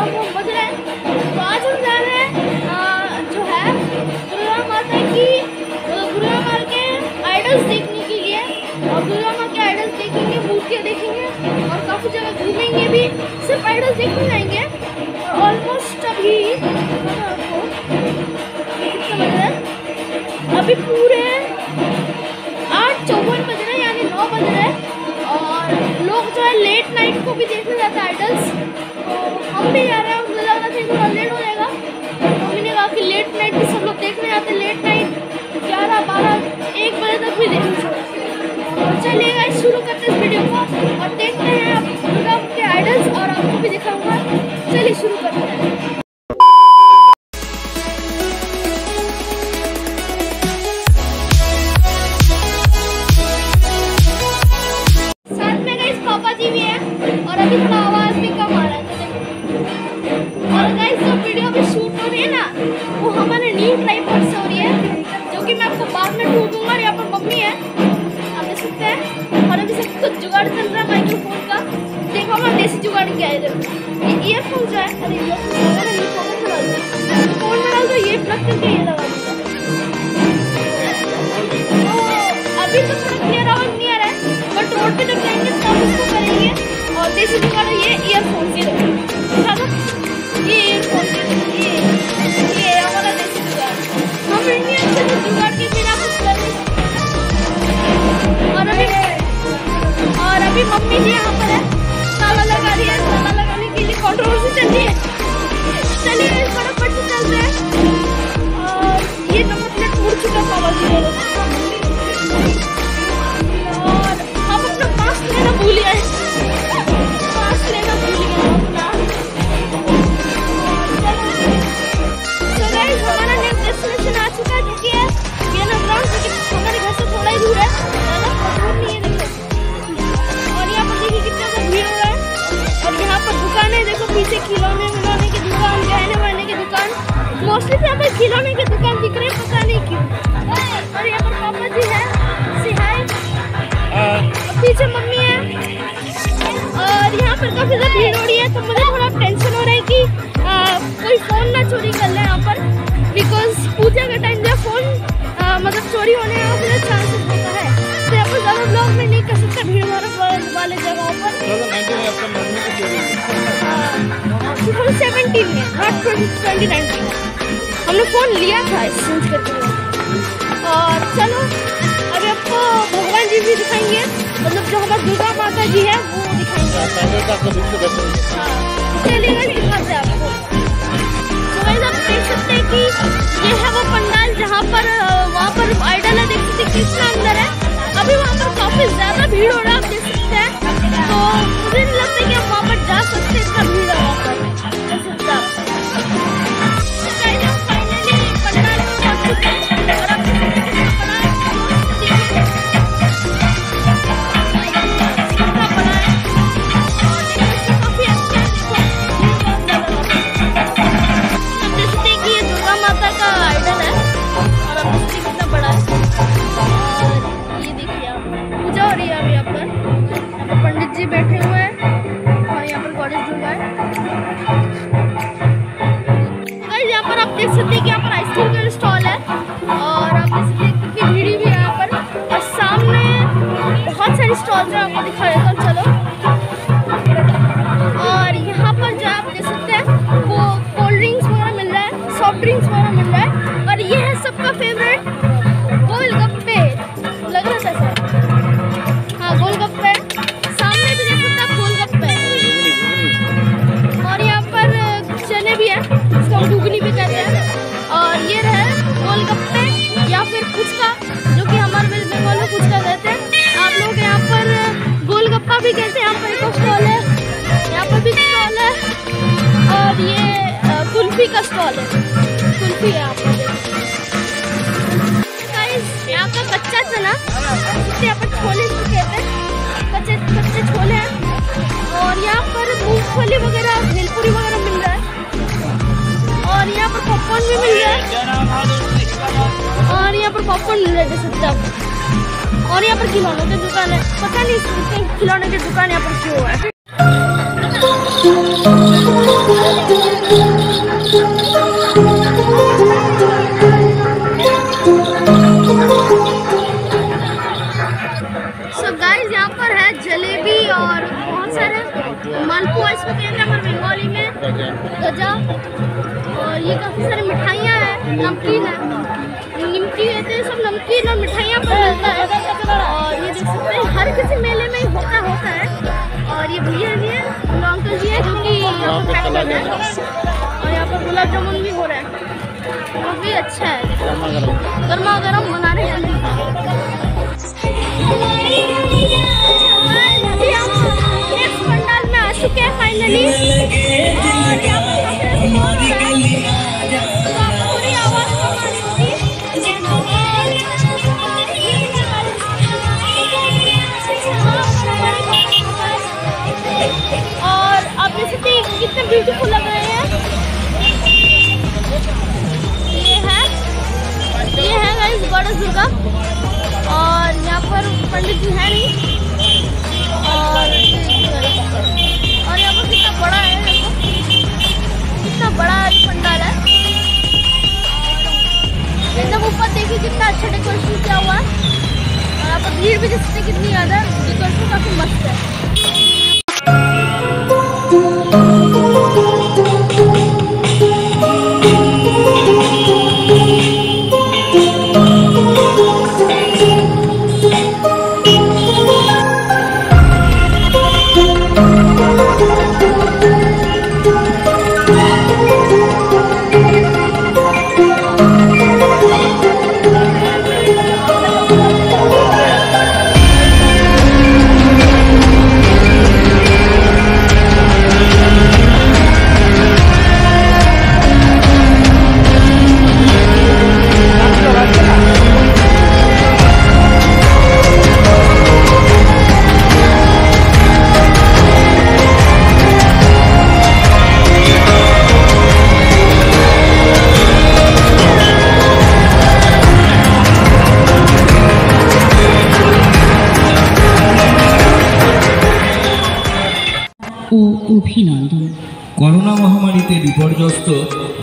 तो आज हम जा जो है घूमेंगे भी सिर्फ़ आइडल्स देखने जाएँगे ऑलमोस्ट अभी अभी पूरे आठ चौवन बज रहे हैं, यानी नौ बज रहे और लोग जो है लेट नाइट को भी देखने जाते हैं आइडल्स हम भी रहे हैं थोड़ा लेट हो जाएगा मम्मी ने कहा कि लेट नाइट भी सब लोग देखने आते लेट नाइट ग्यारह, बारह, एक बजे तक भी देखें तो शुरू करते हैं इस वीडियो को और देखते हैं आप दुर्गा के आइडल्स और आपको भी दिखाऊँगा। चलिए शुरू करते हैं। पापा जी भी हैं और अभी थोड़ा आवाज़ ये फूल जाए अरे ये में डाल दो में डाल दो ये प्लग करके ये लगा तो अभी तो थोड़ा क्लियर आवाज़ नहीं आ रहा है बट रोड पे जब जाएँगे तब उसको करेंगे। और देसी ये के और अभी मम्मी जी हम नीचे खिलौने विलौने की दुकान गहने वहने की दुकान। मोस्टली तो यहाँ पर खिलौने की दुकान दिख रही है पता नहीं क्यों। और यहाँ पर पापा जी है सिहाय पीछे मम्मी है। और यहाँ पर काफ़ी ज़्यादा भीड़ हो रही है तो मुझे थोड़ा टेंशन हो रहा है कि आ, कोई फ़ोन ना चोरी कर ले यहाँ पर। बिकॉज़ पूजा का टाइम जो फ़ोन मतलब चोरी होने का चांस होता है। तो यहाँ पर ज़्यादा ब्लॉग में नहीं कर सकता भीड़ भाड़ वाले जगहों पर। हाँ, हम सेवेंटीन में। नॉट ट्वेंटी हमने फ़ोन लिया था एक्सचेंज और चलो अभी आपको भगवान जी भी दिखाएँगे। मतलब जो हमारे दुर्गा माता जी है वो दिखाएँगे। 照这样我就可以 का स्टॉल है कुल्फी है आपका यहाँ का कच्चा चना जिसे अपन छोले इसको कहते हैं। कच्चे कच्चे छोले हैं। और यहाँ पर मूंगफली वगैरह, भेलपुरी वगैरह मिल रहा है। और यहाँ पर पॉपकॉर्न भी मिल रहा है। और यहाँ पर पॉपकॉर्न मिल रहा है जैसे और यहाँ पर खिलौनों की दुकान है। पता नहीं खिलौने की दुकान यहाँ पर क्यों है। और ये काफ़ी सारी मिठाइयाँ हैं नमकीन है। निमकी है तो ये सब नमकीन और मिठाइयाँ पर मिलता है। और ये देख सकते हैं हर किसी मेले में ही होता होता है। और ये भैया जी है अंकल जी है जो कि यहाँ पर पैक कर और यहाँ पर गुलाब जामुन भी हो रहा है। काफ़ी अच्छा है। गर्मा गर्म बना रहे हैं चुके हैं फाइनली और पर है। तो आवाज़ रही होगी। और आप देख सकते हैं। कितने ब्यूटीफुल लग रहे हैं। ये है। ये है गाइस गणेश दुर्गा। और यहाँ पर पंडित जी है नहीं। बड़ा है कितना बड़ा ये पंडाल है। एकदम ऊपर देखिए कितना अच्छा डेकोरेशन किया हुआ है। और यहाँ पर भीड़ भी हैं कितनी ज़्यादा। डेकोरेशन काफ़ी मस्त है। অভিনন্দন। করোনা মহামারীতে বিপর্যস্ত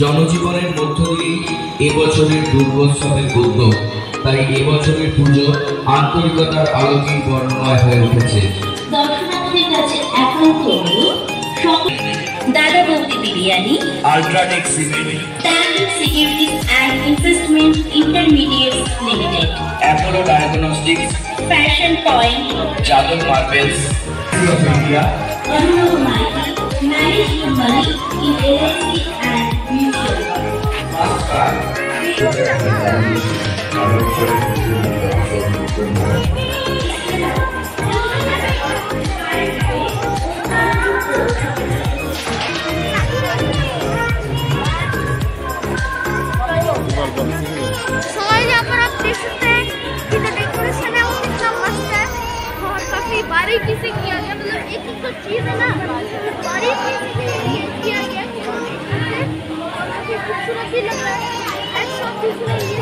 জনজীবনের মধ্য দিয়েই এবছরের দুর্গোৎসবের উদ্যোগ তাই এবছরের পুজো আন্তরিকতার আলোকেই বর্ণময় হয়ে উঠেছে। দর্শনার্থীদের কাছে একান্ত Dada Boudi biryani UltraTech cement securities and investment intermediate limited Apollo diagnostics fashion point Yadav marbles of India অনুরোধ Mari kembali kita dekorasi yang sama Steph, tapi bari. जो जो चीज़ है ना बारीकी किया गया खूबसूरत भी लग रहा है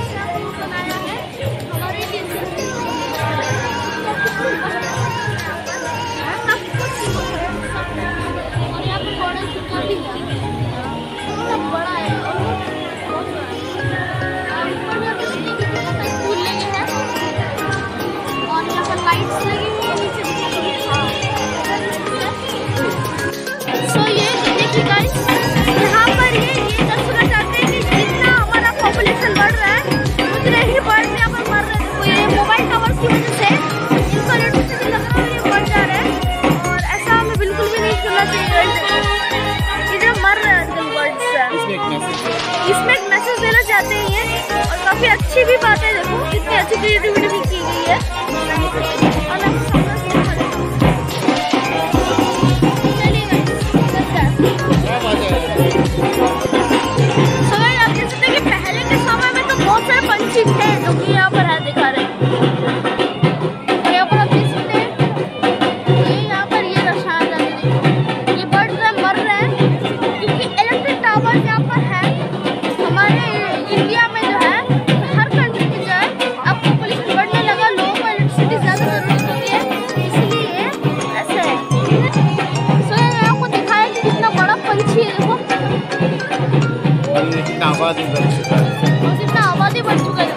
वजह से इलेक्ट्रिसिटी लग रहा है ये बढ़ जा रहा है और ऐसा हमें बिल्कुल भी नहीं करना चाहिए इधर मर रहे हैं आजकल बर्ड्स इसमें एक मैसेज देना चाहते हैं ये और काफ़ी अच्छी भी बात आबादी बढ़ चुका है। कितना आबादी बढ़ चुका है।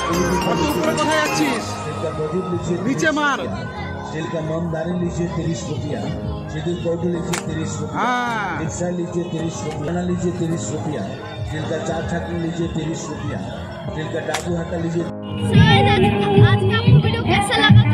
তুই উপরে কোথায় যাচ্ছিস নিচে মার जिनका नामदारी लीजिए तिरिश रुपया जिदुल पाउडर लीजिए तिरिश रुपया हाँ। रिक्शा लीजिए तिरिश रुपया लीजिए तिरिश रुपया जिनका चार छात्र लीजिए तिरिश रुपया जिनका डाकू हटा लीजिए आज का आपको वीडियो कैसा